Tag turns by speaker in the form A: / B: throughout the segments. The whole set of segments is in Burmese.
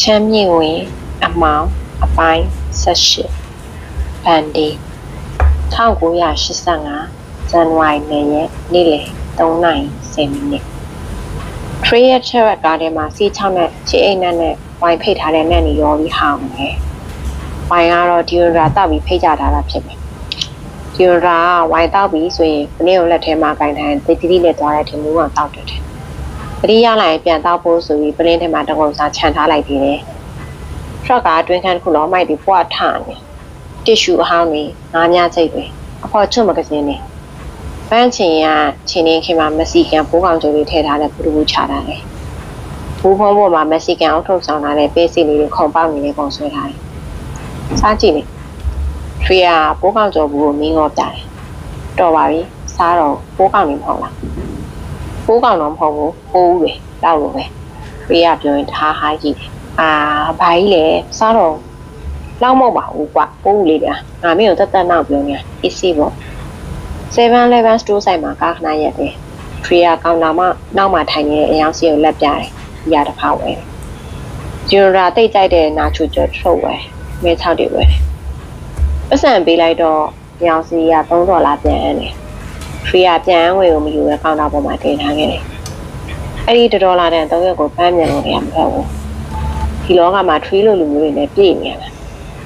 A: ချမ်းမြေဝင်အမောင်အပိုင်း18ဗန်ဒီ1985ဇန်နဝါရီလရက်နေ့လယ်3နာရီ10မိနစ်ထရီယက်ချက်ကားထဲမှာစီးချောင်းနဲ့ခြေအိမ်နဲ့နဲ့ဝိုင်ဖိတ်ထားတဲ့နဲ့နေရောပြီးဟောင်းတယ်။ဝိုင်ကတော့ဒီယိုရာတောက်ပြီးဖိတ်ကြထားတာဖြစ်တယ်။ဒီယိုရာကဝိုင်တောက်ပြီးဆိုရင်ဒီနေ့ကိုလက်ထဲမှာကင်ထိုင်တိတိလေးနဲ့သွားတဲ့ထင်မှုကတောက်တယ်တယ်။ ပရိရလိုက်ပြန်တောက်ဖို့ဆိုပြီးပလင်းထဲမှာတကုံစာခြံထားလိုက်ပြီးတယ်။ truck ကအတွင်းခန်းတစ်ခုလုံးမိုက်ပြီးပွားထနေ။တစ်ရှူအဟောင်းနေငါးညစိတ်တွေအဖော်ချွတ်မကစင်းနေ။ပန်းချင်ကချင်းနေခင်မှာမက်ဆီကန်ဘိုးကောင်ကြိုလေးထည့်ထားတဲ့ပူပူချထားတယ်။ဘူးဖုံးပေါ်မှာမက်ဆီကန်အောက်ထုတ်ဆောင်ထားတဲ့ပေးစီလေးတွေခုံပေါက်နေတဲ့ပုံဆွဲထားတယ်။စားကြည့်နေ။ထရီယာဘိုးကောင်ကြိုဘူးကိုမင်းငေါပြတယ်။တော်ပါပြီ။စားတော့ဘိုးကောင်နေမဟုတ်လား။ ဘိုးကောင်တော့မဟုတ်ဘူး။ပိုးဦးပဲ။တောက်လို့ပဲ။ထရီယာပြောရင်ဒါဟာကြီးတယ်။အာဘာကြီးလဲစားတော့လောက်မဟုတ်ပါဘူးကွာပိုးဦးလေးကငါမင်းကိုတက်တက်နောက်ပြောနေတာ easy ပေါ့ 7-Eleven store site မှာကားခဏရက်တယ်ထရီယာကောင်တာမှနောက်မှထိုင်နေတဲ့အယောင်စီကိုလက်ပြတယ်။ရာတစ်ဖာဝယ်တယ်။ဂျူရာတိတ်ကြိုက်တဲ့နာချူကျော်ထုတ်ဝယ်။မဲ6တွေဝယ်တယ်။ပတ်စံပေးလိုက်တော့အယောင်စီက3ဒေါ်လာပြန်အမ်းတယ်။ ထရီယာပြန်အမ်းဝယ်ကိုမယူပဲကောင်တာပေါ်မှာတင်ထားခဲ့တယ်။အဲ့ဒီ1ဒေါ်လာတန်3ရက်ကိုပန်းမြန်လို့ရမှာမဟုတ်ဘူး။ဒီလောကမှာထရီလိုလူမျိုးတွေနဲ့ပြည့်နေရတာ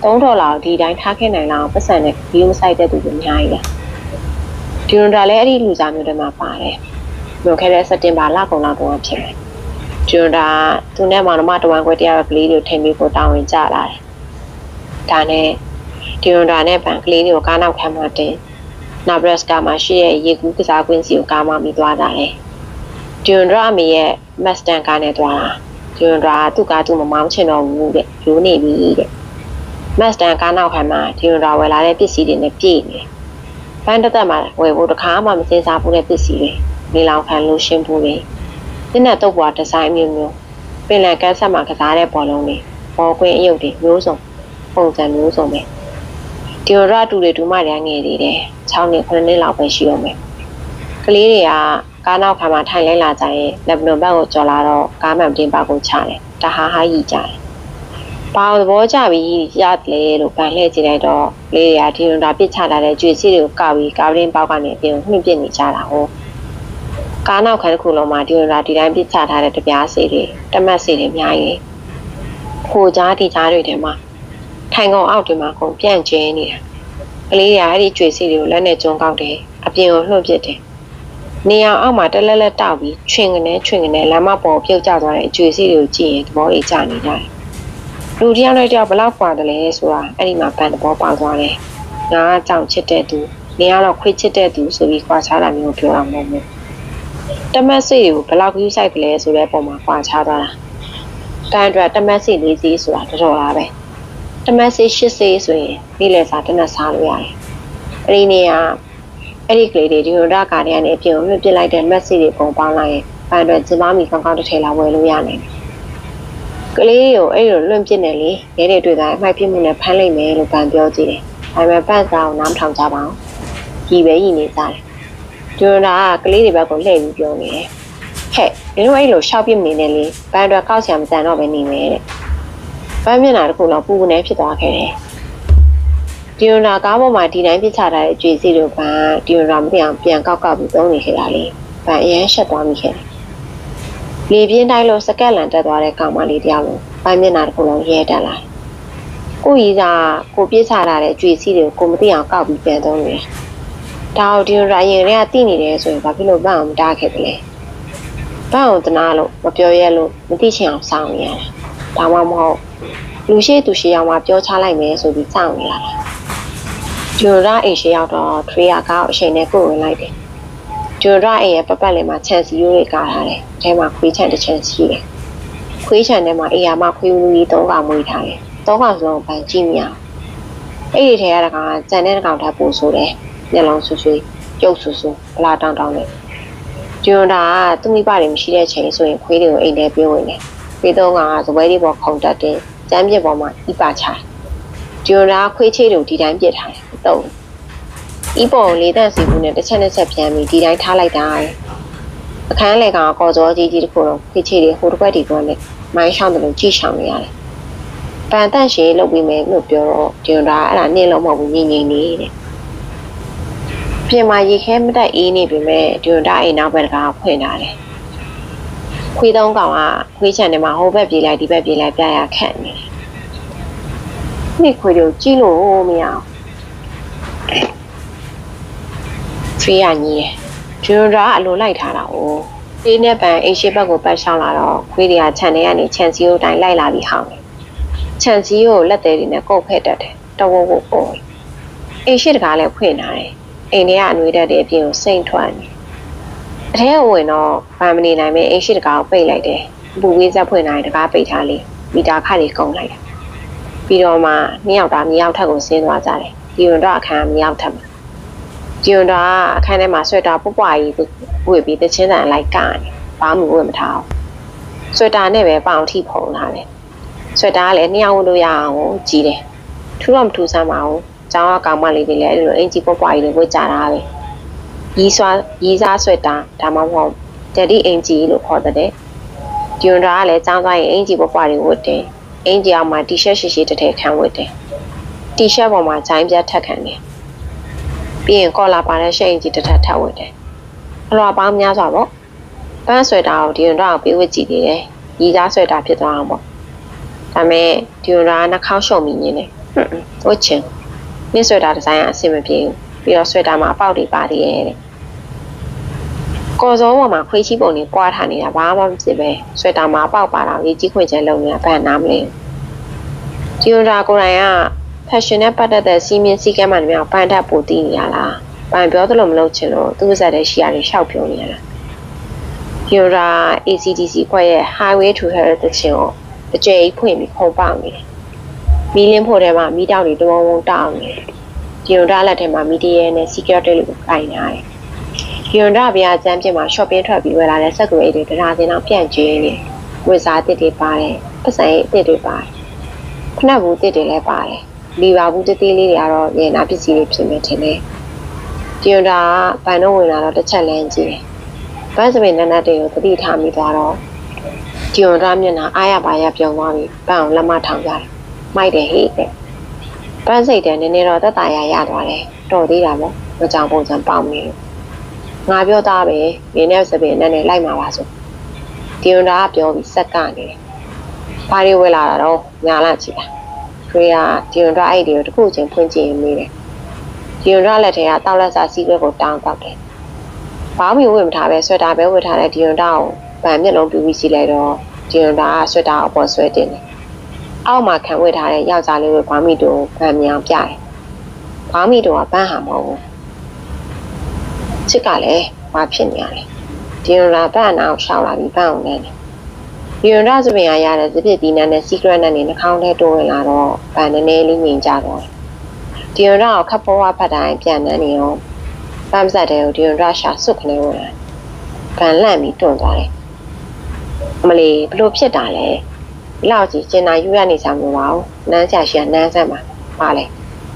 A: 3ဒေါ်လာကိုဒီတိုင်းထားခဲ့နိုင်လောက်ပတ်စံနဲ့ဗီဒီယိုစိုက်တဲ့သူတွေအများကြီးလား။ဒီရွန်တာလည်းအဲ့ဒီလူစားမျိုးတွေမှာပါတယ်။လွန်ခဲ့တဲ့စက်တင်ဘာလကုန်လောက်တုန်းကဖြစ်တယ်။ဒီရွန်တာသူနဲ့မောင်နှမတဝန်ခွဲတရားကလေးတွေကိုထိမ့်ပြီးကိုတာဝန်ကြလာတယ်။ဒါနဲ့ဒီရွန်တာနဲ့ဗန်ကလေးတွေကိုကားနောက်ခံမှတင် နာဘရက်စကာမှာရှိတဲ့ရေကူးကစားကွင်းစီကိုကားမှမိသွားတာလေ။ဒီရွန်တာအမေရဲ့မက်စတန်ကားနဲ့သွားတာ။ဒီရွန်တာကသူ့ကားသူ့မမောင်းချင်တော့ဘူးတဲ့။ရိုးနေပြီတဲ့။မက်စတန်ကားနောက်ခံမှာဒီရွန်တာဝယ်လာတဲ့ပစ္စည်းတွေနဲ့ပြည့်နေတယ်။ဘန်းတက်တက်မှာဝယ်ဖို့တခါမှမစင်စားဘူးတဲ့ပစ္စည်းတွေနေလောင်ခံလို့ရှင်းဖို့တွေ။ဒီနဲ့တော့ဘွားဒီဇိုင်းမျိုးမျိုးပင်လယ်ကန်းဆက်မှာကစားတဲ့ဘောလုံးတွေဘောကွင်းအယုတ်တွေမျိုးစုံပုံစံမျိုးစုံပဲ။ ဒီရတူတွေဒူမတွေငယ်သေးတယ်။6နှစ်9နှစ်လောက်ပဲရှိတော့မယ်။ကလေးတွေကကားနောက်ခါမှာထိုင်လဲလာကြရင်လက်ဘနွန်ဘက်ကိုကြော်လာတော့ကားမှန်တင်ပါကိုချတယ်။တဟာဟာကြီးကြတယ်။ဘာသဘောကျပြီးရတယ်လို့ဗန်လှည့်ကြည့်လိုက်တော့လေးတွေကဒီလိုဒါပစ်ချလာတဲ့ကြွေစီတွေကိုကောက်ပြီးကားရင်းပေါက်ကနေအပြင်နှိမ့်ပစ်နေကြတာဟုတ်ကားနောက်ခန်းတစ်ခုလုံးမှာဒီလိုဒါဒီတိုင်းပစ်ချထားတဲ့တပြားစီတွေတမတ်စီတွေအများကြီးခိုကြားဒီကြားတွေထဲမှာ ထိုင်ကုန်အောက်တွေမှာကုန်ပြန့်ကျဲနေတာကလေးကအဲ့ဒီကျွေစီတွေကိုလက်နဲ့ကျုံကောက်တယ်အပြင်ကိုလွှတ်ပစ်တယ်နေအောင်အောက်မှာတလက်လက်တောက်ပြီးချွင်ကနေချွင်ကနေလမ်းမပေါ်ပြုတ်ကျသွားတဲ့အကျွေစီတွေကိုကြည့်ရင်သဘောကြီးကျနေကြတယ်လူတယောက်နဲ့တယောက်ဘလောက်ကွာတယ်လဲဆိုတာအဲ့ဒီမှာဗန်သဘောပေါက်သွားတယ်ငါကကြောင်ချစ်တဲ့သူနေကတော့ခွေးချစ်တဲ့သူဆိုပြီးကွာခြားတာမျိုးပြောတာမဟုတ်ဘူးတမတ်စိတွေကိုဘလောက်ယူဆိုင်ကြလဲဆိုတဲ့အပေါ်မှာကွာခြားသွားတာတန်းအတွက်တမတ်စိလေးစီးဆိုတာတော်တော်လားပဲ။ တမက်စိတ်ရှစ်စိတ်ဆိုရင်နေ့လယ်စာတနက်စားလို့ရတယ်။အဲ့ဒီနေကအဲ့ဒီကလေးတွေဒီလိုဒါကာတွေကနေအပြင်ကိုမြပစ်လိုက်တဲ့မက်ဆေ့တွေပုံပေါင်းလိုက်ရင်ဗန်အတွက်စင်ပါမီကောင်းကောင်းတစ်ထည်လာဝယ်လို့ရနိုင်တယ်ကလေးကိုအဲ့လိုလွန့်ပစ်နေလေရဲတွေတွေ့တာအမိုက်ပြစ်မှုနဲ့ဖမ်းလိုက်မယ်လို့ဗန်ပြောကြည့်တယ်။ဒါပေမဲ့ပန့်စာကိုနားမထောင်ကြပါဘူး။ကြီးပဲကြီးနေကြတယ်။ဂျွန်နာကကလေးတွေဘက်ကိုလှည့်ပြီးပြောနေတယ်။ဟဲ့ဒီလိုအဲ့လိုရှောက်ပြစ်နေနေလေဗန်အတွက်ကောက်ဆရာမတန်တော့ပဲနေမယ်တဲ့။ ဗန်မျက်နှာတစ်ခုလုံးပူနေဖြစ်သွားခဲ့တယ်။ဒီယိုနာကားပေါ်မှာဒီတိုင်းပြစ်ချထားတဲ့အကျွေးစီတို့ဗန်ဒီယိုနာမသိအောင်ပြန်ကောက်ကောက်ပြီးသုံးနေခဲ့တာလေ။ဗန်အရန်ရှက်သွားမိခဲ့တယ်။လေပြင်းတိုင်းလို့စကက်လန်တက်သွားတဲ့ကောင်မလေးတယောက်လုံးပိုင်းမျက်နှာတစ်ခုလုံးရဲတက်လာတယ်။ကိုကြီးကကိုပြစ်ချလာတဲ့ကြွေစီတွေကိုကိုမသိအောင်ကောက်ပြီးပြန်သုံးနေတယ်။ဒါအောင်ဒီရိုင်ရင်တွေကတိနေတယ်ဆိုရင်ဘာဖြစ်လို့ဘာအောင်မတားခဲ့သလဲ။ဘာအောင်တနာလို့မပြောရဲလို့မသိချင်အောင်စောင့်နေရတာ။ဒါမှမဟုတ် လူရှိသူရှိအောင်မပြောချလိုက်မယ်ဆိုပြီးစောင့်နေရတာ။ဂျိုရာအိမ်ရှိရောက်တော့ထရီယာကောက်အချိန်နဲ့ကိုဝင်လိုက်တယ်။ဂျိုရာအိမ်ရဲ့ပတ်ပတ်လည်မှာခြံစီရိုးတွေကားထားတယ်။အဲမှာခွေးခြံတစ်ချံရှိတယ်။ခွေးခြံထဲမှာအေယာမခွေးလူကြီးသုံးကောင်မွေးထားတယ်။သုံးကောင်စလုံးပန်ကြည့်မြအောင်။အဲ့ဒီထဲကတကောင်ကြံတဲ့တကောင်ထပ်ပို့ဆိုတယ်။မျက်လုံးဆူဆူကျုပ်ဆူဆူဘလာတောင်းတောင်းနဲ့ဂျွန်တာကသူ့မိဘတွေမရှိတဲ့ချိန်ဆိုရင်ခွေးတွေကိုအိမ်ထဲပြေးဝင်တယ်။ပြေးတော့ကဇပွဲလေးပေါ်ခုံတက်တယ်။ ကျမ်းပြစ်ပေါ်မှာဤပါချတယ်။ဂျွန်တာခွေးချေးတို့ဒီတိုင်းပြစ်ထားတယ်။တော့ဤပေါ်လေးတန့်စီဘူးနဲ့တစ်ချက်တစ်ချက်ပြန်ပြီးဒီတိုင်းထားလိုက်တာ။ခအခန်းလေကောင်ကော်စောကြီးကြီးတစ်ခုလုံးဖိချီတွေဟိုတစ်ခွက်ဒီကွက်နဲ့မိုင်းရှောင်းတယ်လို့ကြည့်ရှောင်နေရတယ်ပန်တန့်ရှည်လုပ်ပြီးမယ်လို့ပြောတော့ဒီတော့အဲ့ဒါနင်းလုံးမဟုတ်ဘူးငြိမ်ငြိမ်နေတဲ့ပြင်မာရေခဲမတက်အေးနေပြီမဲ့ဒီတော့အိမ်နောက်ဘက်ကဖွင့်လာတယ် ခွေးသုံးကောင်ကခွေးချန်ထဲမှာဟိုဘက်ပြေးလိုက်ဒီဘက်ပြေးလိုက်ပြရခန့်နေတယ်မိခွေတို့ကြည့်လို့မရအောင်ဖေးရညီတယ်ဂျွန်ရာအလိုလိုက်ထားတာ哦ဖေးနဲ့ပန်အိမ်ရှိဘက်ကိုပတ်ရှောင်းလာတော့ခွေးတွေကခြံထဲကနေခြံစည်းကိုတိုင်းလိုက်လာပြီးဟောင်းတယ်ခြံစည်းကိုလက်သေးတွေနဲ့ကုတ်ဖက်တတ်တယ်တဝုတ်ဝုတ်ပေါ်အိမ်ရှိတကားလည်းဖွင့်လာတယ်အိမ်ထဲကအနှွေးတတ်တဲ့အပြင်ကိုစိမ့်ထွက်နေ အထဲကိုဝင်တော့ဗန်မနေနိုင်မဲ့အိမ်ရှိတကားကိုပိတ်လိုက်တယ်ပူဝေးဆက်ဖွင့်လာရင်တကားပိတ်ထားလေမီတာခတွေကုန်လိုက်တယ်ပြီးတော့မှနှစ်ယောက်သားမြောက်ထက်ကိုဆင်းသွားကြတယ်ဒီဝင်တော့အခန်းမြောက်ထက်မှာဒီဝင်တော့အခန်းထဲမှာဆွဲတာပွပွားကြီးဝေပြီးတချင်းတန်လိုက်ကနေဘာမှဝေမထားဘူးဆွဲတာနဲ့ပဲပေါင်ထိဖုံလာတယ်ဆွဲတာကလည်းနှစ်ယောက်လို့ရအောင်ကြီးတယ်ထူတော့မထူဆမ်းပါဘူးကျောင်းကကောင်မလေးတွေလည်းအဲ့လိုအင်ကြီးပွပွားကြီးတွေဝေကြတာပဲ ရီးစွာရီးစားဆွဲတာဒါမှမဟုတ်တတိအင်ကြီးလို့ခေါ်တဲ့ဒီဝင်တော့ကလည်းကျောင်းသွားရင်အင်ကြီးပွပွားတွေဝတ်တယ်အင်ဂျီအောင်မှာတီရှပ်ရှိရှိတစ်ထည်ခံဝတ်တယ်။တီရှပ်ပေါ်မှာဂျိုင်းပြတ်ထက်ခံတယ်။ပြီးရင်ကော်လာပါတဲ့ရှိတ်အင်ဂျီတစ်ထပ်ထပ်ဝတ်တယ်။အလွာပေါင်းများစွာပေါ့။ပန်းဆွဲတာကိုဒီရင်တော့ပေးဝတ်ကြည့်သေးတယ်။ရီးသားဆွဲတာဖြစ်သွားအောင်ပေါ့။ဒါမဲ့ဒီရင်တော့နှာခေါင်းရှုံမိနေတယ်။ဟွန်းဝတ်ချင်။မြင့်ဆွဲတာဒီဇိုင်းကအဆင်မပြေဘူး။ပြီးတော့ဆွဲတာမှာအပေါက်တွေပါသေးရဲ့တဲ့။ ကော်စောပေါ်မှာခွေးချီပုံတွေပွားထားနေတာဘာမှမဖြစ်ပဲဆွဲတာမှာပေါက်ပါတော့ရေးကြီးခွင့်ချက်လုပ်နေတာဘယ်နားမလဲဒီယိုရာကိုယ်တိုင်က fashion နဲ့ပတ်သက်တဲ့စီးမင်းစည်းကမ်းမှန်တွေပန်းတတ်ပိုတည်နေရလားပန်ပြောသလိုမလုပ်ချင်လို့သူ့ဇက်တဲ့ရှိရတယ်ရှောက်ပြောနေရလားဒီယိုရာ ACDC ဖွဲ့ရဲ့ Highway to Hell တချင်ကိုအကျယ်ကြီးဖွင့်ပြီးခုံပေါက်နေတယ်မီးလင်းဖို့ထဲမှာမီးတောက်တွေတုံးဝုံတောက်နေတယ်ဒီယိုရာလက်ထဲမှာမီဒီယာနဲ့ security လို့ကိုင်နေတယ် ဒီယွန်ဒဗျာကျမ်းပြမှာ shopping ထွက်ပြီးဝယ်လာတဲ့စက်ကူအိတ်တွေတရားစင်းအောင်ပြန့်ကျဲနေဝယ်စားတစ်တွေပါတယ်ပတ်စံအိတ်တစ်တွေပါတယ်ခဏဘူးတစ်တွေလည်းပါတယ်လီပါဘူးတသေးလေးတွေကတော့ရေနာပစ္စည်းတွေဖြစ်နေတယ်လေဒီယွန်ဒါကဘန်တော့ဝင်လာတော့တစ်ချက်လန်းကြည့်တယ်ဘတ်စပင်နန်းနတ်တွေကိုသတိထားမိသွားတော့ဒီယွန်ဒါမျက်နှာအားရပါရပြုံသွားပြီးပန်းအောင်လက်မထောင်ကြတယ်မိုက်တယ်ဟိတဲ့ပန်းစိတ်တယ်နည်းနည်းတော့တက်တာရရသွားတယ်တော်သေးတာပေါ့မကြောင်ပုံစံပေါက်နေလို့ ငါပြောသားပဲမင်းနဲ့စပင်နဲ့နဲ့လိုက်မှာပါဆိုဒီယွန်ဒါကပြောပြီးဆက်ကနေတယ်ဘာတွေဝယ်လာတာတော့ညာလာကြည့်တာခွေးကဒီယွန်ဒါအဲ့ဒီကိုတစ်ခုချင်းဖွင့်ကြည့်ရင်မေးတယ်ဒီယွန်ဒါလက်ထဲကတောက်လက်စာစီးခွက်ကိုတောင်းတောက်တယ်ဘာမှဝယ်မထားပဲဆွဲတာပဲဝယ်ထားတဲ့ဒီယွန်ဒါကိုဗန်မျက်လုံးပြူပြီးစီးလိုက်တော့ဒီယွန်ဒါကဆွဲတာအပေါ်ဆွဲတင်တယ်အောက်မှာခံဝယ်ထားတဲ့ယောက်ျားလေးကိုဘာမီတို့ဗန်မြောင်ပြတယ်ဘာမီတို့ကပန်းဟာမဟုတ်ဘူး ချစ်ကလည်းဘာဖြစ်နေရလဲဒီယွန်ရာပန်းအောင်ရှောက်လာပြီးပန်းအောင်နဲ့ဒီယွန်ရာစပင်ရရတဲ့စပစ်ဒီနန်နဲ့ secret နဲ့နှာခေါင်းထဲတိုးဝင်လာတော့ဗန်နည်းနည်းလေးငြိမ်ကြတော့ဒီယွန်ရာကိုခပ်ပေါ်ဝဖတ်တိုင်းပြန်နှန်းနေရောပန်းစက်တဲ့ကိုဒီယွန်ရာရှာစွတ်ခနေဝင်လာဗန်လန့်ပြီးတွန့်သွားတယ်အမလီဘလို့ဖြစ်တာလဲလောက်ကြီးကျင်နာယူရနေကြမှာပါဘူးနန်းချာရှိကနန်းဆက်မှာပါလေ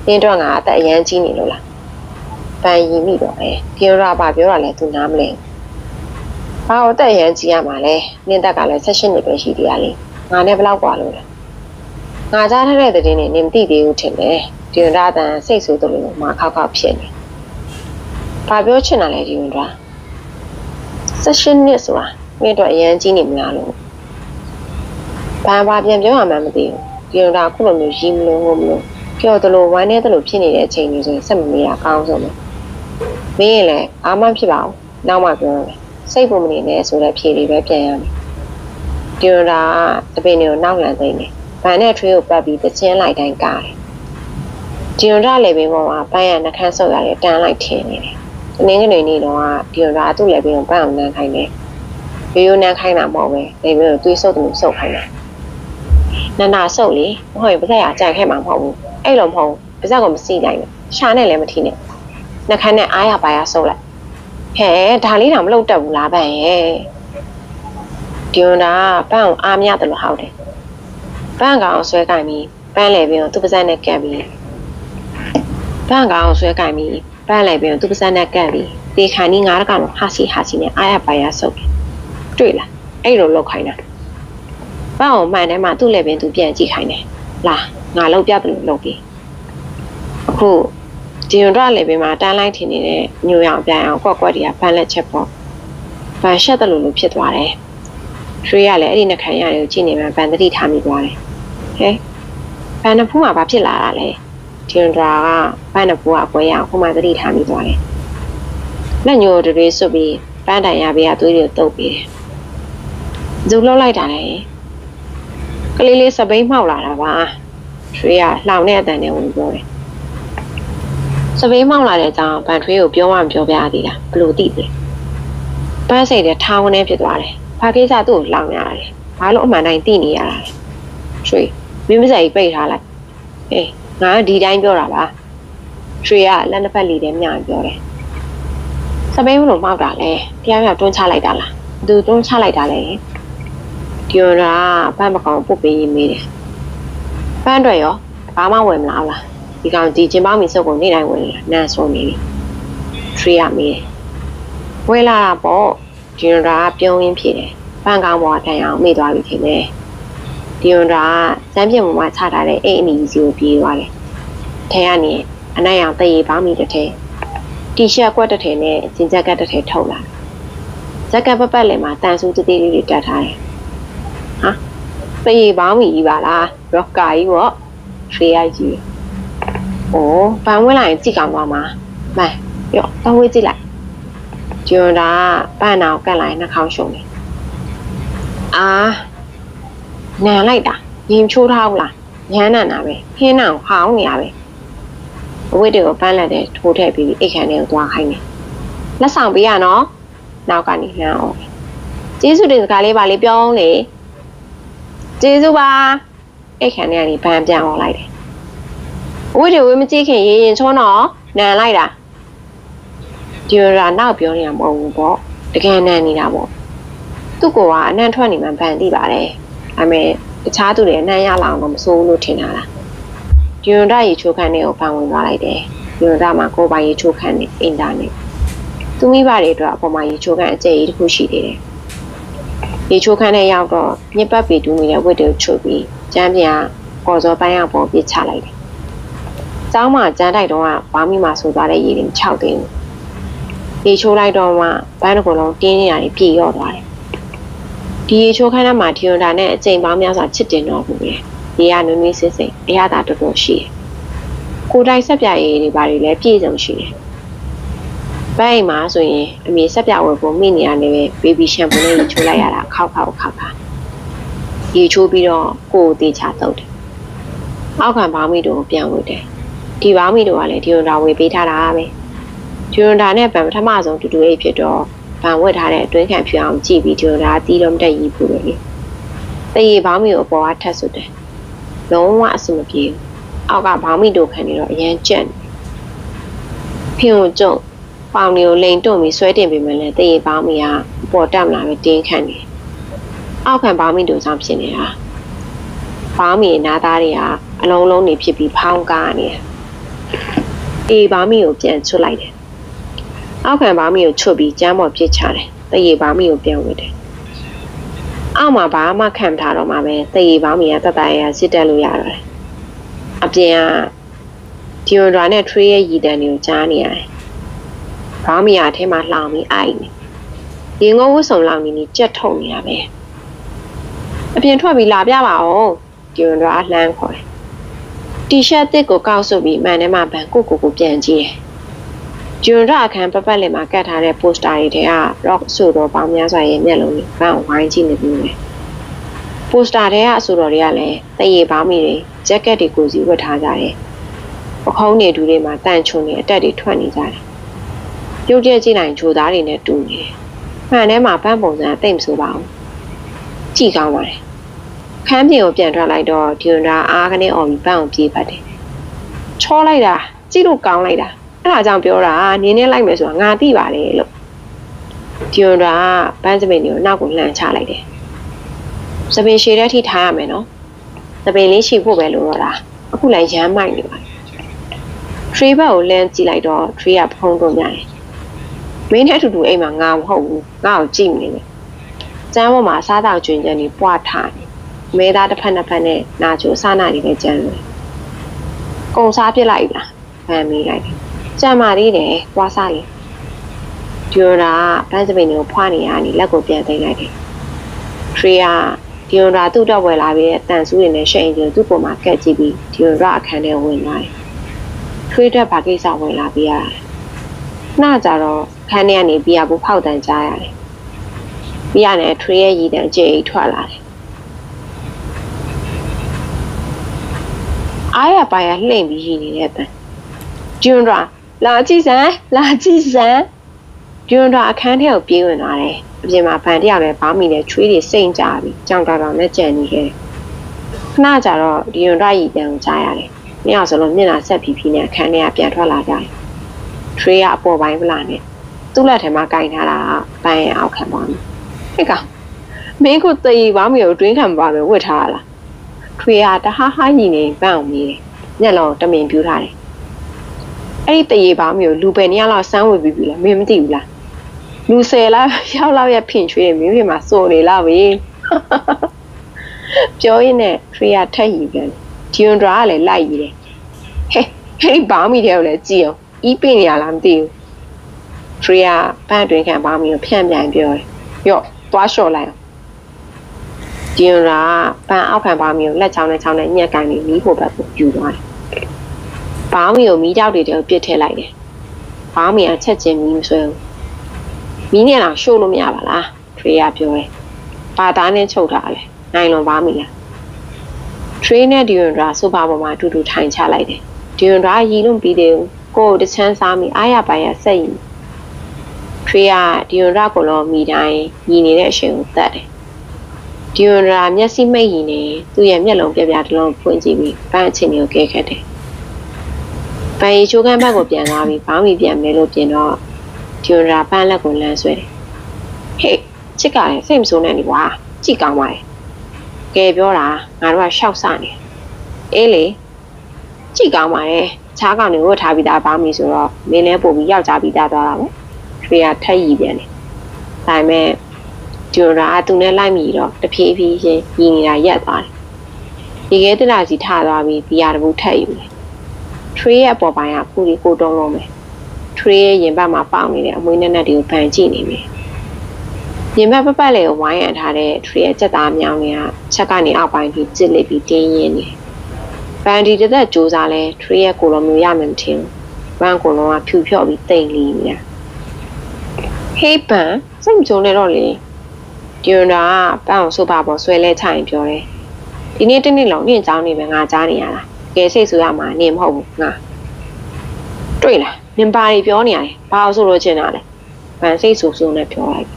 A: နင်းတော့ငါအသက်အရန်ကြီးနေလို့လား ပန်ရီမိတော့ပဲပြောရပါပြောရလဲသူနားမလဲဘာလို့တက်ရန်ကြီးရမှာလဲနင်းတက်ကလည်း16နှစ်ပဲရှိသေးရလေငါနဲ့ဘယ်လောက်กว่าလို့လဲငါကြားထားတဲ့တဲ့င်းနေနေမသိသေးဘူးထင်တယ်ဒီဝန်ဒတန်စိတ်ဆိုးတယ်လို့မခောက်ခောက်ဖြစ်နေဘာပြောချင်တာလဲဒီဝန်ဒ16နှစ်ဆိုတာမင်းတို့အရန်ကြီးနေမလားလို့ဘာဘာပြန်ပြောရမှမသိဘူးဒီဝန်ဒအခုလိုမျိုးရီးမလို့ငုံမလို့ပြောသလိုဝမ်းနေသလိုဖြစ်နေတဲ့အချိန်ကြီးဆိုရင်စက်မမေးတာအကောင်းဆုံးပဲ မင်းရင်လည်းအာမဖြစ်ပါဘူးနောက်မှပြောမယ်စိတ်ပုံမနေနဲ့ဆိုတဲ့ဖြေတွေပဲပြန်ရမယ်ဒီလိုတာတပင်တွေကိုနောက်လန်သိနေဗန်နဲ့ထွေးကိုပတ်ပြီးတချင်းလိုက်တိုင်းကားတယ်ဒီလိုတာလည်းပင်ပေါ်မှာပန်းရနှခမ်းဆုပ်ရတယ်တန်းလိုက်ထင်းနေတယ်တနင်္ဂနွေနေ့တော့ဒီလိုတာသူ့လည်းပင်ကိုပန်းအောင်နန်းခိုင်းတယ်ရိုးရိုးနန်းခိုင်းတာမဟုတ်ပဲလေပင်ကိုသွေးဆုပ်တယ်လို့ဆုပ်ခိုင်းတယ်နန္နာဆုပ်လေမဟုတ်ရင်ပါဇက်ရကြိုက်ခဲ့မှာမဟုတ်ဘူးအဲ့လိုမဟုတ်ပါဇက်ကမစီနိုင်ဘူးရှာနဲ့လည်းမထီနဲ့ နှခမ်းနဲ့အားရပါရဆုပ်လိုက်ဟဲ့ဒါလေးတော့မလုပ်တတ်ဘူးလားဗန်ရဲ့ဒီဝန်တာပန်းအောင်အားမရတယ်လို့ဟောက်တယ်ပန်းကောင်ဆွဲကြိုင်ပြီးပန်းလေပြီးတော့သူ့ပါဇက်နဲ့ကပ်ပြီးပန်းကောင်ဆွဲကြိုင်ပြီးပန်းလေပြီးတော့သူ့ပါဇက်နဲ့ကပ်ပြီးတေခါနီးငါးတကောင်ဟာစီဟာစီနဲ့အားရပါရဆုပ်တယ်တွေ့လားအဲ့လိုလောက်ခိုင်းတာပန်းအောင်မှန်တယ်မှာသူ့လည်းပင်သူပြန်ကြည့်ခိုင်းတယ်လာငါလောက်ပြတယ်လို့လုပ်ပြီးအခု ဒီယွန်ဒရလည်းပင်မှာတန်းလိုက်ထင်နေတဲ့ညိုရောင်ပြန်အောင်ကွက်ကွက်တွေကဖန်လက်ချက်ပေါ့ဗန်ရှက်တယ်လို့လို့ဖြစ်သွားတယ်ထရီကလည်းအဲ့ဒီနှခမ်းရတွေကိုကြည့်နေမှဗန်တတိထားမိသွားတယ်ဟဲဗန်နဖူးမှာဘာဖြစ်လာတာလဲဒီယွန်ဒရာကဗန်နဖူးကအပွဲရအောင်ခုမှတတိထားမိသွားတယ်လက်ညိုတွေဆွပြီးပန်းတိုင်ရပေးကသွေးတွေတုပ်ပြီးတယ်ဇူလောက်လိုက်တာလေကလေးလေးစပိန်မှောက်လာတာပါထွေးကလှောင်တဲ့အတန်နဲ့ဝင်ပြောတယ် စပိန်မှောက်လာတဲ့အကြောင်းဗန်ထွေးကိုပြောမှမပြောပြရသေးတာဘလို့သိတယ်ပန်းစိတ်တဲ့ထောင်းနေဖြစ်သွားတယ်ဘာကိစ္စသူ့ကိုလှောင်ရတယ်ဘာလို့အမှန်တိုင်းသိနေရတာလဲထွေးမင်းမဆိုင်ပိတ်ထားလိုက်အေးငါဒီတိုင်းပြောတာပါထွေးကလက်နှစ်ဖက်လီတဲ့မြန်ပြောတယ်စပိန်ဘလို့မှောက်တာလဲတရားမြောက်တွန်းချလိုက်တာလားသူတွန်းချလိုက်တာလေဒီရတာပန်းမကောင်ပုတ်ပေးရင်မေးတယ်ပန်းတွေရောဘာမှဝင်မလားလား ဒီကောင်ဒီကျင်ပေါင်းမီစုပ်ကိုနေ့တိုင်းဝင်လာနန်းဆိုနေပြီထရီရမေးတယ်ဝဲလာတာပေါ့ဒီရတာပြုံးရင်းဖြစ်တယ်ပန်းကောင်းပေါ်တိုင်အောင်မေ့သွားပြီထင်တယ်ဒီရတာစမ်းပြစ်မှုမှာချထားတဲ့အိတ်အနီစီကိုပြေးသွားတယ်ထဲကနေအနိုင်အောင်တရေပေါင်းမီတစ်ထဲတီရှပ်ကွက်တစ်ထဲနဲ့ဂျင်ဂျက်ကတ်တစ်ထဲထုတ်လာဇက်ကပတ်ပတ်လည်းမှာတန်ဆူတသေးလေးတွေတက်ထားတယ်ဟာတရေပေါင်းမီကြီးပါလားရော့ကာကြီးပေါ့ထရီရိုက်ကြီး။ အိုးပန်းဝင်လာရင်ကြည့်ကောင်းသွားမှာ။မှန်ရော့တောင်းဝေးကြည့်လိုက်။ဂျွန်ဒါပန်းနာကိုကတ်လိုက်နှာခေါင်းရှုံနေ။အာနန်လိုက်တာရင်ချိုးထားဘူးလား။ရမ်းနန်တာပဲခင်းနန်ကိုဟောင်းနေရပဲ။အဝိတ်တွေကိုပန်းလက်တဲ့ထိုးထည့်ပြီးအိတ်ခမ်းတွေကိုသွားခိုင်းတယ်။လက်ဆောင်ပေးရနော်။နောက်ကနေလှမ်းအောင်။ကျေးဇူးတင်စကားလေးပါလေးပြောအောင်လေ။ကျေးဇူးပါ။အိတ်ခမ်းတွေကနေပန်းပြန်အောင်လိုက်တယ်။ ဝိတ်တွေဝေးမကြည့်ခင်ရေရင်ချောနော်။နန်လိုက်တာ။ဒီရာနောက်ပြောနေတာမဟုတ်ဘူးပေါ့။တကယ်နန်နေတာပေါ့။သူ့ကိုကအနံ့ထွက်နေမှဗန်သိပါတယ်။ဒါပေမဲ့တခြားသူတွေအနံ့ရလောက်တော့မစိုးဘူးလို့ထင်တာလား။ဒီရာရေချိုးခန့်တွေကိုပန်ဝင်သွားလိုက်တယ်။ဒီရာမှာကိုယ်ပိုင်ရေချိုးခန့်နေအင်တာနက်။သူမိဘတွေအတွက်အပေါ်မှာရေချိုးခန့်အကျယ်ကြီးတစ်ခုရှိသေးတယ်။ရေချိုးခန့်နဲ့ရောက်တော့ညစ်ပတ်ပေတူးနေတဲ့ဝိတ်တွေကိုချုပ်ပြီးကျမ်းပြန်ကော်စောပိုင်းအောင်ပေါ်ပြစ်ချလိုက်တယ်။ ကျောင်းမှာကျန်းတိုက်တော့ကဘာမိမှဆိုသွားတဲ့ရေတွေမချောက်သေးဘူး။ရေချိုးလိုက်တော့မှဘန်းတစ်ခုလုံးတင်းနေတာတွေပြေရော့သွားတယ်။ဒီရေချိုးခိုင်းတဲ့မှာဒီယွန်တာနဲ့အချိန်ပေါင်းများစွာချစ်တင်တော့ဘူးလေ။ရေကနွေးနွေးစစ်စစ်အရသာတော်တော်ရှိတယ်။ကိုယ်တိုင်ဆက်ပြရည်တွေဘာတွေလဲပြည့်စုံရှိတယ်။ဘိုင်းမှာဆိုရင်အမေဆက်ပြဝယ်ဖို့မိနေရတယ်ပဲဘေဘီရှမ်ပူနဲ့ရေချိုးလိုက်ရတာခောက်ခောက်ခောက်ခောက်ရေချိုးပြီးတော့ကိုယ်ကိုတေချာတုပ်တယ်။အောက်ခံဘောင်းမီတို့ကိုပြန်ဝတ်တယ်။ ဒီဘောင်းမီတို့ကလည်းဒီယွန်တာဝေပေးထားတာပဲ။ဒီယွန်တာနဲ့ဗန်ပထမဆုံးတူတူအိတ်ဖြစ်တော့ဗန်ဝတ်ထားတဲ့အတွင်းခံဖြူအောင်ကြည့်ပြီးဒီယွန်တာတီးတော့မတက်ကြီးဘူးလေ။တရေဘောင်းမီကိုအပေါ်ကထက်ဆွတ်တယ်။လုံးဝအဆင်မပြေဘူး။အောက်ကဘောင်းမီတို့ခံနေတော့အရန်ကြက်နေ။ဖင်ကိုကြုံပေါင်တွေကိုလိန်တွန့်ပြီးဆွဲတင်ပေးမယ်လေတရေဘောင်းမီကပေါ်တက်မလာပဲတင်းခန့်နေ။အောက်ခံဘောင်းမီတို့ကြောင့်ဖြစ်နေတာ။ဘောင်းမီနားသားတွေကအလုံးလုံးနေဖြစ်ပြီးဖောင်းကားနေတာ။ အေးဘောင်းမီကိုပြန်ချွတ်လိုက်တယ်။အောက်ခံဘောင်းမီကိုချွတ်ပြီးကျမ်းပေါ်ပြစ်ချတယ်။တရေဘောင်းမီကိုပြန်ဝတ်တယ်။အောက်မှာဘာမှခံမထားတော့မှပဲတရေဘောင်းမီကတတရရစစ်တက်လို့ရတော့တယ်။အပြင်ကဒီယွန်ဒရာနဲ့ထရီးရဲ့ရည်တန်တွေကိုကြားနေရတယ်။ဘောင်းမီကအထဲမှာလှောင်ပြီးအိုက်နေ။ရေငုံဝတ်စုံလောင်နေနေကြက်ထုံနေတာပဲ။အပြင်ထွက်ပြီးလာပြပါအောင်။ဒီယွန်ဒရာလှမ်းခေါ်တယ်။ တီရှပ်တစ်ကိုကောက်ဆုပ်ပြီးမှန်ထဲမှာဗန်ကိုကိုကိုပြန်ကြည့်တယ်။ဂျွန်ရအခန်းပပတ်လင်မှာကတ်ထားတဲ့ပိုစတာတွေထဲက rock ဆိုတော့ပေါင်းများစွာရဲ့မျက်လုံးတွေဗန်ဝိုင်းကြည့်နေပြီးတယ်။ပိုစတာတွေကအဆိုတော်တွေကလည်းတရေပေါင်းမိတွေဂျက်ကက်တွေကိုစီဝတ်ထားကြတယ်။ပခုံးတွေဒူးတွေမှာတန့်ချုံနေအတက်တွေထွက်နေကြတယ်။ပြုတ်ကျက်ကြည့်လိုက်ဂျိုသားတွေနဲ့တူနေတယ်။မှန်ထဲမှာပန်းပုံစံအသိမ့်မဆိုပါဘူး။ကြည့်ကောင်းပါတယ်။ ခန်းပြင်ကိုပြန်ထွက်လိုက်တော့ဒီယွန်ဒါအားကနေအော်ပြီးပန်းကိုပြေးပတ်တယ်။ချောလိုက်တာကြည့်လို့ကောင်းလိုက်တာအဲ့ဒါကြောင့်ပြောတာနင်းနေလိုက်မယ်ဆိုတာငါသိပါလေလို့ဒီယွန်ဒါပန်းစပင်တွေကိုနောက်ကိုလှန်ချလိုက်တယ်။စပင်ရှည်တဲ့အထိထားရမယ်နော်။စပင်လေးရှည်ဖို့ပဲလို့တော့လား။အခုလည်းရမ်းမိုက်နေပါ tree ဘက်ကိုလမ်းကြည့်လိုက်တော့ tree ကဖုံးသွင်းကြတယ်။မင်းနဲ့အတူတူအိမ်မှာငါမဟုတ်ဘူး။ငါ့ကိုကြည့်မနေနဲ့။ကျမ်းပေါ်မှာစားတောက်ကျွင်းကျန်နေပွားထားတယ် မဲသားတစ်ဖက်နှစ်ဖက်နဲ့နာချိုစားနာနေပဲကျန်လို့ကုံစားပြစ်လိုက်လားဗန်မိလိုက်တယ်ကြံမာသေးတယ်ပွားစားလေဒီယိုရာဘန်းစပင်ကိုဖွာနေရနေလက်ကိုပြန်သိမ်းလိုက်တယ်ထရီယာဒီယိုရာသူ့တော့ဝယ်လာပြီးတဲ့တန်ဆူးတွေနဲ့ရှိန်ကျသူ့ပေါ်မှာကက်ကြည့်ပြီးဒီယိုရာအခန်းထဲဝင်လာတယ်ထရီတက်ဘာကိစ္စဝင်လာပြီးရတာနှာကြတော့ခန်းထဲကနေဘီယာဘူးဖောက်တန်ကြားရတယ်ဘီယာနဲ့ထရီရဲ့ရည်တန်ကြိတ်ထွက်လာတယ် အားရပါရလှိမ့်ပြီးရည်နေတဲ့တန်ဂျွန်ရာလာကြည့်စမ်းလာကြည့်စမ်းဂျွန်ရာအခန်းထဲကိုပြေးဝင်လာတယ်အပြင်မှာဗန်တယောက်လည်းဘာမိနဲ့ချွေးတွေစိမ့်ကြပြီးကြောင်တော်တော်နဲ့ကြံနေခဲ့တယ်ခဏကြာတော့ဒီယွန်ရာရီတန်ကိုကြားရတယ်နှစ်ယောက်စလုံးမျက်နှာဆက်ဖြီးဖြီးနဲ့အခန်းထဲကပြန်ထွက်လာကြတယ်ထရေကအပေါ်ပိုင်းပလာနဲ့သူ့လက်ထဲမှာကင်ထားတာပန်းရဲ့အောက်ခံပါမယ်ဟဲ့ကောင်မင်းကိုတေးဘာမလို့တွင်းခံပါမယ်ဝတ်ထားလား ထရေကတဟားဟားညီနေပန်းအောင်မြည်တယ်ညက်လုံးတမင်ပြူးထားတယ်အဲ့ဒီတရေပါမျိုးလူပဲနေရလောက်စမ်းဝေပြီးပြီလားမင်းမသိဘူးလားလူဆယ်လားရောက်လောက်ရဖင်ချွေးတယ်မင်းပြင်မှာစိုးနေလားပဲပြောရင်းနဲ့ထရီယာထက်ယူပြန်ဒီယွန်ဒရာကလည်းလိုက်ယူတယ်ဟဲ့ဟဲ့ဘာမီတဲ့ကိုလည်းကြည့်အောင်ဤပင်နေရလားမသိဘူးထရီယာပန်းတွင်ခံဘာမီကိုဖြန့်ပြန်ပြောတယ်ရော့သွားလျှော့လိုက်အောင် ဒီယွန်ဒရာပန်းအောက်ခံဘာမီကိုလက်ချောင်းနဲ့ချောင်းနဲ့ညက်ကန်ပြီးမီးဖို့ဘက်ကိုယူသွားတယ်ဘာမီကိုမီးကြောက်တွေတည်းပစ်ထည့်လိုက်တယ်ဘာမီကချက်ချင်းမီးမဆွဲဘူးမီးနဲ့တော့ရှို့လို့မရပါလားထရေရပြောတယ်ပါသားနဲ့ချုပ်ထားတယ်နိုင်လွန်ပါမီလားထရေနဲ့ဒီယွန်ဒရာဆိုပါပေါ်မှာအတူတူထိုင်ချလိုက်တယ်ဒီယွန်ဒရာရီလို့ပြီးသေးဘူးကိုယ်တချမ်းစားမိအားရပါရဆက်ရီထရေကဒီယွန်ဒရာကိုလောမီတိုင်းညီနေတဲ့အချိန်ကိုတတ်တယ် ဒီယွန်ဒရာမျက်စိမိတ်ရည်နေသူ့ရဲ့မျက်လုံးပြပြတစ်လုံးဖွင့်ကြည့်ပြီးပန်းအချင်းကိုကဲခတ်တယ်ပန်ရီချိုးကန်းဘက်ကိုပြန်သွားပြီးဘောင်းမီပြန်မယ်လို့ပြင်တော့ဒီယိုရာပန်းလက်ကိုလမ်းဆွဲတယ်ဟေးချစ်ကလည်းစိတ်မဆိုးနဲ့နေကွာကြည့်ကောင်းပါလေကဲပြောတာငါတို့ကရှောက်စနေအေးလေကြည့်ကောင်းပါလေချားကောင်တွေကိုထားပြီးသားဘောင်းမီဆိုတော့မင်းလည်းပို့ပြီးယောက်ျားပြီးသားသွားတာပဲထွေးကထက်ရည်ပြန်တယ်ဒါပေမဲ့ ဒီယိုရာကသူနဲ့လိုက်မိတော့တဖြည်းဖြည်းချင်းရည်နေတာရက်သွားတယ်ဒီကဲတလာစီထသွားပြီးဘီယာတဘူးထက်ယူတယ်ထရေရဲ့အပေါ်ပိုင်းကပူရီကိုတုံးလုံးပဲထရေရဲ့ရင်ဘတ်မှာပေါက်နေတဲ့အမွေးနဲ့နဲ့တွေကိုဖန်ကြည့်နေပြီရင်ဘတ်ပပတ်လေးကိုဝိုင်းရံထားတဲ့ထရေရဲ့စက်သားမြောင်းတွေကချက်ကနေအောက်ပိုင်းထိကျစ်လိပ်ပြီးတင်းရင်းနေဘန်ဒီတစ်သက်စူးစားလဲထရေရဲ့ကိုလိုမျိုးရမယ်မထင်ဘူးဘန်ကိုလုံးကဖြူဖြော့ပြီးတိမ်လီနေတာဟေးပန်စိတ်မကြုံနဲ့တော့လေ ဒီယွန်ဒါကပန်းကိုဆိုပါပေါ်ဆွဲလဲချရင်ပြောတယ်ဒီနေ့တနေ့လုံးညင်ချောင်းနေပဲငါကြားနေရတာကဲစိတ်ဆိုရမှာနေမဟုတ်ဘူးငါတွေ့လားနင်ပါရီပြောနေရတယ်ဘာလို့ဆိုလို့ချင်တာလဲဗန်စိတ်ဆူဆူနဲ့ပြောလိုက်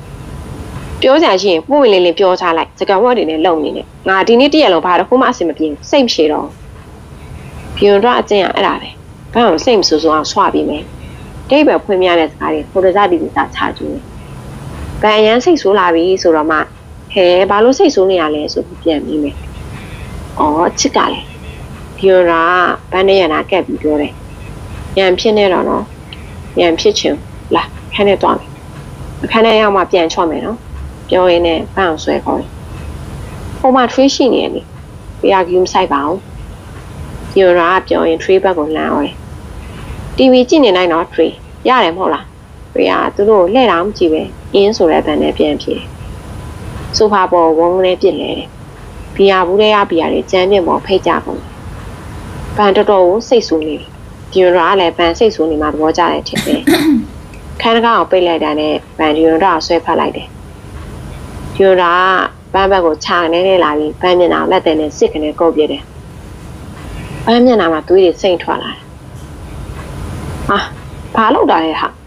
A: ပြောကြချင်းပို့ဝင်လေးလေးပြောချလိုက်စကံဝတ်တွေနဲ့လုံနေနဲ့ငါဒီနေ့တရက်လုံးဘာတစ်ခုမှအဆင်မပြေစိတ်မရှိတော့ပြွန်တော့အကျင့်ရအဲ့ဒါပဲဘာလို့စိတ်မဆူဆူအောင်ဆွပြီးမယ်တိတ်ပဲဖွင့်ပြတဲ့စကားတွေဖိုတိုဇာတီတီစာချကျူး ဗန်အရန်စိတ်ဆိုးလာပြီဆိုတော့မှဟဲဘာလို့စိတ်ဆိုးနေရလဲဆိုပြီးပြန်ပြီးမယ်အော်ချစ်ကလည်းဒီယိုရာဘန်းနဲ့ရနာကက်ပြီးပြောတယ်။ရန်ဖြစ်နေတော့နော်။ရန်ဖြစ်ချင်လာခန်းနဲ့တွားမယ်။အခန်းထဲရောက်မှပြန်ချော့မယ်နော်။ပြောရင်းနဲ့ပန်းအောင်ဆွဲခေါ်တယ်။ဟိုမှာထွေးရှိနေတယ်လေ။ပြရကယူမဆိုင်ပါဘူး။ဒီယိုရာကပြောရင်ထွေးဘက်ကိုလှမ်းအောင်တယ်။ TV ကြည့်နေနိုင်တော့ထွေးရတယ်မဟုတ်လား။ထွေးကသူတို့လှဲ့တာမကြည့်ပဲ။ အင်းဆိုတဲ့ဘန်နဲ့ပြန်ပြေတယ်။ဆိုဖာပေါ်ဝုန်းနဲ့ပြစ်လဲတယ်။ဘီယာဘူးလေးရဘီယာတွေကျန်းပြင်းပေါ်ဖိတ်ကြကုန်တယ်။ဘန်တော်တော်ကိုစိတ်ဆူနေတယ်။ဒီယွန်ရာကလည်းဘန်စိတ်ဆူနေမှသဘောကျတယ်ထင်တယ်။ခန်းတကားကိုပိတ်လိုက်တာနဲ့ဘန်ဒီယွန်ရာကိုဆွဲဖတ်လိုက်တယ်။ဒီယွန်ရာကဘန်ဘက်ကိုခြာနေနေလာပြီးဘန်မျက်နှာလက်တယ်နဲ့စစ်ကနေကုတ်ပြတယ်။ဘန်မျက်နှာမှာသွေးတွေစိမ့်ထွက်လာတယ်။ဟာဘာလို့တာလဲဟာ။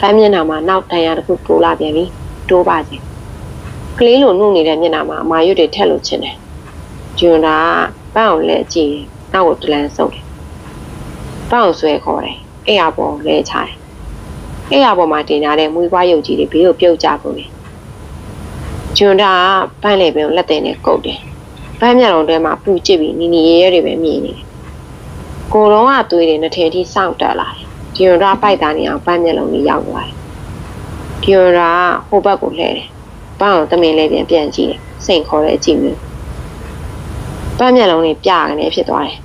A: ဘန်မျက်နှာမှာနောက်တန်ရာတစ်ခုတိုးလာပြန်ပြီ။တိုးပါချင်း။ကလေးလိုနှုတ်နေတဲ့မျက်နှာမှာအမာရွတ်တွေထက်လို့ချင်တယ်။ဒီယွန်ရာကပန်းအောင်လဲကြည့်တယ်နောက်ကိုတလန်းဆုပ်တယ်ပန်းအောင်ဆွဲခေါ်တယ်အဲ့ရပေါ်လဲချတယ်အဲ့ရပေါ်မှာတင်ထားတဲ့မွေးပွားရုပ်ကြီးတွေဘေးကိုပြုတ်ကြကုန်တယ်ဂျွန်ဒါကပန်းလေပင်ကိုလက်တင်နဲ့ကုတ်တယ်ပန်းမျက်လုံးထဲမှာပူကျစ်ပြီးနီနီရဲရဲတွေပဲမြင်နေတယ်ကိုလုံးကသွေးတွေနှစ်ထင်ထိစောင့်တက်လာတယ် ဂျွန်ဒါပိုက်တာနေအောင်ပန်းမျက်လုံးကြီးရောက်သွားတယ်ဂျွန်ဒါကဟိုဘက်ကိုလှည့်တယ်ပပန်းအောင်တမင်လေးပြန်ပြန်ကြည့်တယ်စိန်ခေါ်တဲ့အကြည့်မျိုးပန်းမျက်လုံးလေးပြကနေဖြစ်သွားတယ်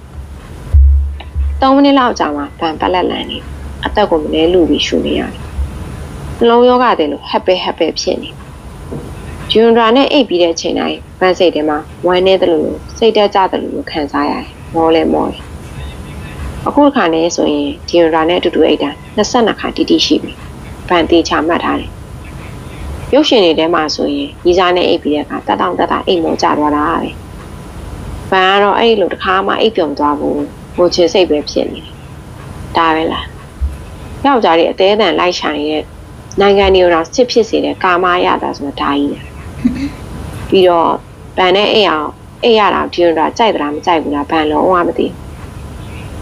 A: ၃မိနစ်လောက်ကြာမှပန်းပလက်လန်နေအသက်ကိုမလဲလူပြီးရှူနေရတယ်နှလုံးယောဂတဲ့လို့ happy happy ဖြစ်နေဂျွန်ဒရာနဲ့အိပ်ပြီးတဲ့အချိန်တိုင်းပန်းစိတ်ထဲမှာဝမ်းနေတဲ့လို့စိတ်တက်ကြတယ်လို့ခံစားရတယ်မောလဲမောတယ် အခုတစ်ခါနဲ့ဆိုရင်ဂျွန်ဒရာနဲ့အတူတူအိတ်တာ22ခါတိတိရှိပြီပန်းတေချာမှတ်ထားတယ်ရုပ်ရှင်တွေထဲမှာဆိုရင်ရီစာနဲ့အိပ်ပြီးတဲ့အခါတက်တောင့်တက်တာအိမ်မောကျသွားတာပဲ။ဘန်ကတော့အဲ့လိုတစ်ခါမှအိပ်ပြုံသွားဘူး။ဟိုချင်စိတ်ပဲဖြစ်နေတယ်။ဒါပဲလား။ယောက်ျားတွေအသေးအတန်လိုက်ရှာနေတဲ့နိုင်ငံတွေကိုတော့စစ်ဖြစ်စေတဲ့ကာမရတာဆိုတာဒါကြီးတယ်။ပြီးတော့ဘန်နဲ့အိပ်အောင်အိပ်ရတာဒီလိုတော့ကြိုက်သလားမကြိုက်ဘူးလားဘန်လုံးဝမသိဘူး။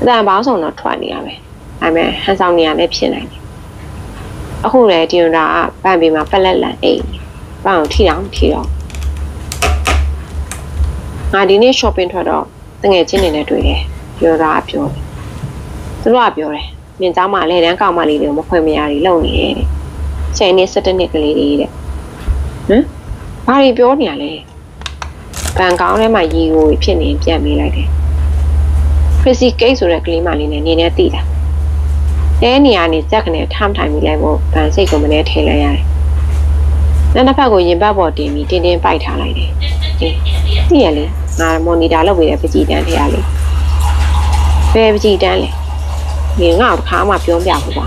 A: အတန်ပေါင်းစုံတော့ထွက်နေရပဲ။ဒါပေမဲ့ဟန်ဆောင်နေရလည်းဖြစ်နိုင်တယ်။အခုလည်းဒီလိုတော့ပန်ပေမှာပလက်လန်အိပ်နေ။ပန်ကိုထိတောင်ထိတော့ငါဒီနေ့ shopping ထွက်တော့တငယ်ချင်းတွေနဲ့တွေ့တယ်ပြောတာပြောတယ်သူတို့ကပြောတယ်မြင်သားမလဲတန်းကောင်မလေးတွေကိုမခွင့်မရတွေလုံနေတယ်တဲ့ချိန်နေ17နှစ်ကလေးတွေတဲ့ဟမ်ဘာတွေပြောနေရလဲဘန်ကောင်းထဲမှာရီကိုဖြစ်နေပြန်မေးလိုက်တယ် Chrissy Cake ဆိုတဲ့ကလေးမလေးနဲ့နေနေတိတာတဲနေရာနေစက်ကနေထမ်းထိုင်ပြီးလိုက်ဖို့ဗန်စိတ်ကိုမနေထိလိုက်ရတယ်နောက်တစ်ဖက်ကိုရင်ပတ်ပေါ်တင်ပြီးတင်းတင်းပိုက်ထားလိုက်တယ်အေးသိရလေငါမော်နီတာလုပ်ပြီးတဲ့ပကြီးတန်းထဲရလေဘယ်ပကြီးတန်းလဲငငါ့ကိုတစ်ခါမှပြောပြဘူးပါ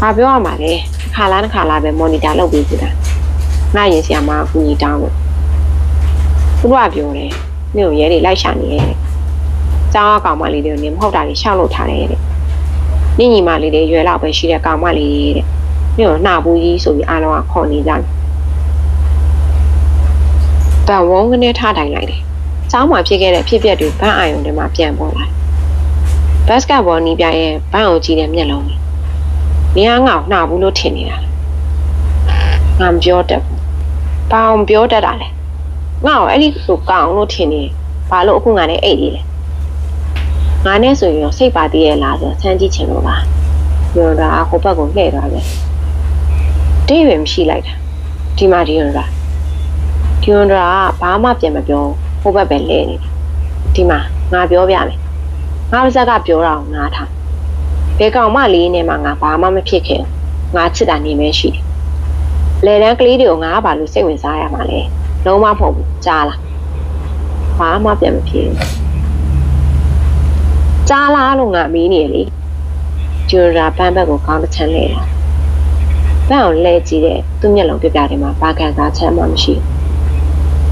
A: ဘာပြောရမှာလဲခါလားတစ်ခါလားပဲမော်နီတာလုပ်ပြီးဆိုတာငါရင်ဆရာမအကူကြီးတောင်းလို့သူတို့ကပြောတယ်မြို့ရဲတွေလိုက်ရှာနေရဲ့ ကျောင်းအကောင်မလေးတွေကိုနေမဟုတ်တာတွေရှောက်လို့ထားတယ်တဲ့ညညီမလေးတွေရွယ်လောက်ပဲရှိတဲ့ကောင်မလေးတွေတဲ့မြို့နှာဘူးကြီးဆိုပြီးအားလုံးကခေါ်နေကြတယ်ဗန်ဝုန်းကနေထားထိုင်လိုက်တယ်။ကျောင်းမှာဖြစ်ခဲ့တဲ့ဖြစ်ပျက်တွေဘန်းအာယုံတွေမှာပြန်ပေါ်လာတယ်။ဘတ်စကတ်ဘောနီးပြရဲ့ဘန်းအောင်ကြည့်တဲ့မျက်လုံးကြီး။နေရာငေါနှာဘူးလို့ထင်နေတာ။ငါမပြောတတ်ဘူး။ဘာအောင်ပြောတတ်တာလဲ။ငါ့ကိုအဲ့ဒီလိုကောင်းလို့ထင်နေဘာလို့အခုငါနဲ့အိတ်လေးလဲ။ ငါနဲ့ဆိုရင်စိတ်ပါသေးရဲ့လားဆိုဆန်းကြည့်ချင်လို့ပါ။ပြောတာဟိုဘက်ကိုလှည့်သွားတယ်။တိတ်ပဲမရှိလိုက်တာ။ဒီမှာဒီရောတာ။ဒီဝန်ဒရာကဘာမှပြန်မပြောဟိုဘက်ပဲလဲနေတယ်ဒီမှာငါပြောပြမယ်ငါပါဇက်ကပြောတာကိုငါထားဘဲကောင်မလေးနဲ့မှငါဘာမှမဖြစ်ခဲ့ဘူးငါချစ်တာနေမဲရှိတယ်လေတန်းကလေးတွေကိုငါဘာလို့စိတ်ဝင်စားရမှာလဲလုံးဝမဟုတ်ဘူးကြားလားဘာမှပြန်မဖြစ်ဘူး ကြားလားလို့ငါမေးနေရလေဂျူရာပန်းဘက်ကိုကောင်းတစ်ချမ်းလဲတာဘန်းအောင်လဲကြည့်တဲ့သူ့မျက်လုံးပြပြတယ်မှာဘာကန်စားချမ်းမှမရှိဘူး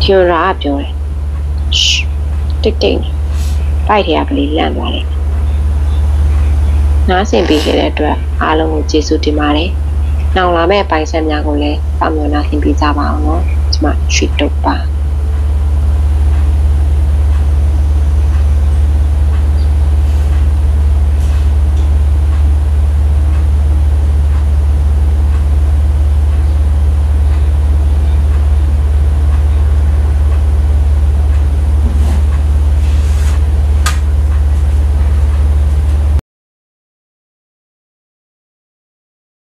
A: ဂျူရာကပြောတယ်ရှ်တိတ်တိတ်ပိုက်ထဲကကလေးလန့်သွားတယ်နားဆင်ပေးခဲ့တဲ့အတွက်အားလုံးကိုကျေးဇူးတင်ပါတယ်နောက်လာမယ့်ပိုင်ဆက်များကိုလည်းပေါင်းမနာဆင်ပေးကြပါအောင်နော်ကျွန်မရွှေတုတ်ပါ